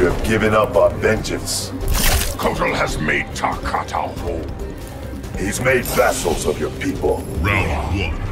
You have given up on vengeance. Kotal has made Tarkata whole. He's made vassals of your people. Round one!